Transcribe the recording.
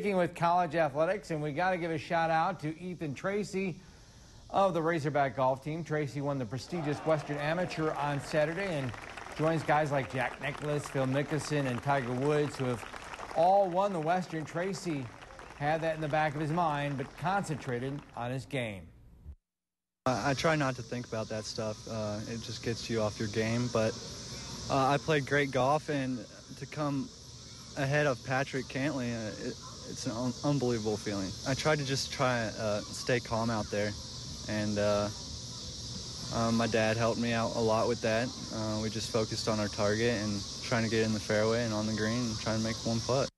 sticking with college athletics, and we got to give a shout out to Ethan Tracy of the Razorback golf team. Tracy won the prestigious Western Amateur on Saturday and joins guys like Jack Nicklaus, Phil Mickelson, and Tiger Woods, who have all won the Western. Tracy had that in the back of his mind, but concentrated on his game. I try not to think about that stuff. Uh, it just gets you off your game. But uh, I played great golf, and to come ahead of Patrick Cantlay, uh, it, it's an un unbelievable feeling. I tried to just try uh, stay calm out there, and uh, um, my dad helped me out a lot with that. Uh, we just focused on our target and trying to get in the fairway and on the green and trying to make one putt.